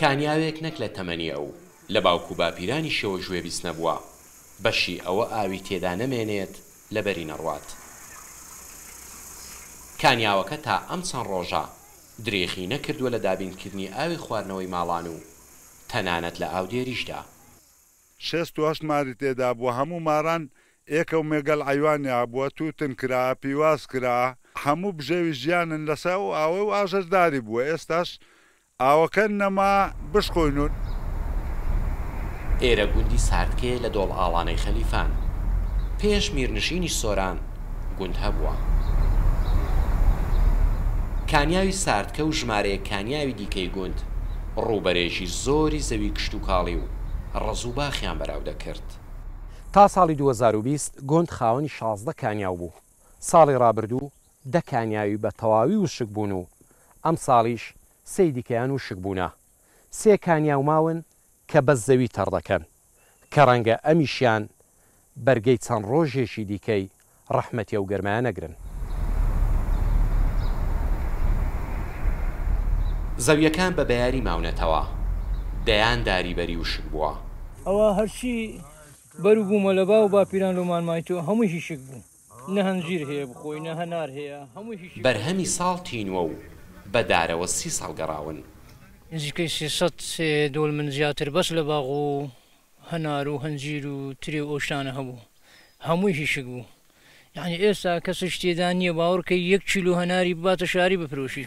کانیاوێک نەک لە تەمەنی ئەو، لە باوک و باپیرانیشیەوە گوێبیست نەبووە، بەشی ئەوە ئاوی تێدا نەمێنێت لەبەری نەڕوات. کانیاوەکە تا ئەم چەند ڕۆژە درێغی نەکردووە لە دابینکردنی ئاوی خواردنەوەی ماڵان و تەنانەت لە ئاودێریشدا. شەست و هەشت ماری تێدابووە، هەموو ماران ئێکەو مێگەل عەیوانیا بووە، تووتن کرا، پیواز کرا، هەموو بژێوی ژیانن لەسەر ئەو ئاوە و ئاژەرداری بووە، ئێستاش ئاوەکە نەما بشخۆینون. ئێرە گوندی ساردکێ لە دۆڵاڵانەی خەلیفان. پێش میرنشینی سۆران گوند هەبووە. کانیاوی ساردکە و ژمارەیەک کانیاوی دیکەی گوند ڕووبەرێکی زۆری زەوی کشتوکاڵی و ڕەز و باخیان بەراو دەکرد. تا ساڵی دوو هەزار و بیست گوند خاوەنی شازدە کانیاو بوو، ساڵی ڕابردوو دە کانیاوی بە تەواوی وشک بوون و ئەمساڵیش سێی دیکەیان وشک بوونە. سێ کانیاو ماون کە بەس زەوی تەڕ دەکەن، کە ڕەنگە ئەمیشیان بەرگەی چەند ڕۆژێکی دیکەی ڕەحمەتی ئەو گەرمایە نەگرن. زەویەکان بە بەیاری ماونەتەوە. دەیان داری بەری وشک بووە. ئەوا هەرچی بەر و بوومە لە باو و باپیران لۆمان مای تۆ هەموویی شک بوو. نە هەنجیر هەیە بخۆی، نە هەنار هەیە، هەموویی شک بوو. بەرهەمی ساڵ تینووە و بە دارەوە سی ساڵ گەڕاون. نزیکەی سێ سەد دۆلمن زیاتر بەس لە باغ و هەنار و هەنجیر و ترێ و ئەو شتانە هەبوو هەمووی هیشک بوو یانی ئێستا کەسش تێدا نییە باوەڕکەی یەک کیلو هەناری بباتە شاری بفرۆشی.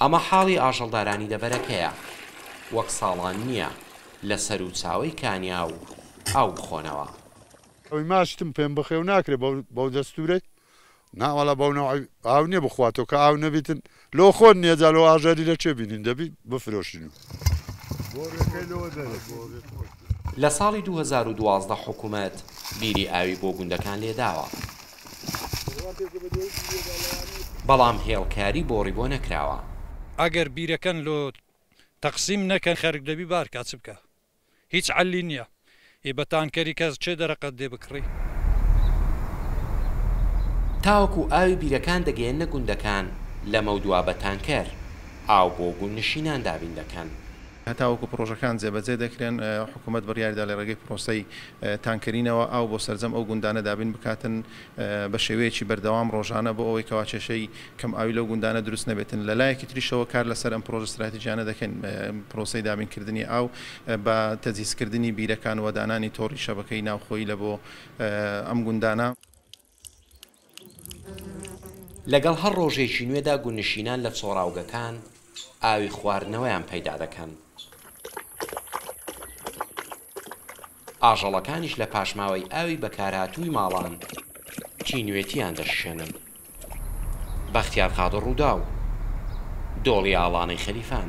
ئەمە حاڵی ئاژەڵدارانی دەڤەرەکەیە وەک ساڵان نییە لە سەروو چاوەی کانیاو ئاو بخۆنەوە. ئەوی ماچتم پێم بخەی و ناکرێ بەو دەستورەی نا وەڵا بەو نەوعەی ئاو نیە بخواتەوە کە ئاو نەبیتن لۆ خۆن نیە جا لۆ ئاژەری لە کوێ بینین دەبی بفرۆشین و بۆڕیەکەی لۆ دەرەچێ. لە ساڵی دوو هەزار و دوازدە حکومەت بیری ئاوی بۆ گوندەکان لێداوە بەڵام هێڵکاری بۆڕی بۆ نەکراوە. ئەگەر بیرەکەن لۆ تەقسیم نەکەن خەرک دەبی بارکا چ بکا. هیچ عەلی نیە ی بە تانکەری کەس چێ دەرەقەت دێ بکڕی. تاوەکو ئاوی بیرەکان دەگەیەننە گوندەکان لەمەودوا بە تانکەر ئاو بۆ گوند نشینان دابین دەکەن. هەتاوەکو پڕۆژەکان جێبەجێ دەکرێن حکومەت بڕیاریدا لەڕێگەی پڕۆسەی تانکەرینەوە ئاو بۆ سەرجەم ئەو گوندانە دابین بکاتن. بە شێوەیەکی بەردەوام ڕۆژانە بۆ ئەوەی کەوا کێشەی کەم ئاوی لەو گوندانە دروست نەبێتن لە لایەکی تریشەوە کار لەسەر ئەم پرۆژە ستراتیجیانە دەکەین پرۆسەی دابین کردنی ئاو بە تەجیز کردنی بیرەکان وە دانانی تۆڕی شەبەکەی ناوخۆی لە بۆ ئەم گوندانە. لەگەڵ هەر ڕۆژێکی نوێدا گوندنشینان لە چۆڕاوگەکان ئاوی خواردنەوەیان پەیدا دەکەن. ئاژەڵەکانیش لە پاشماوەی ئاوی بەکارهاتووی ماڵان تینوێتییان دەشکێنن. بەختیار قادر رووداو، دۆڵی ئاڵانەی خەلیفان.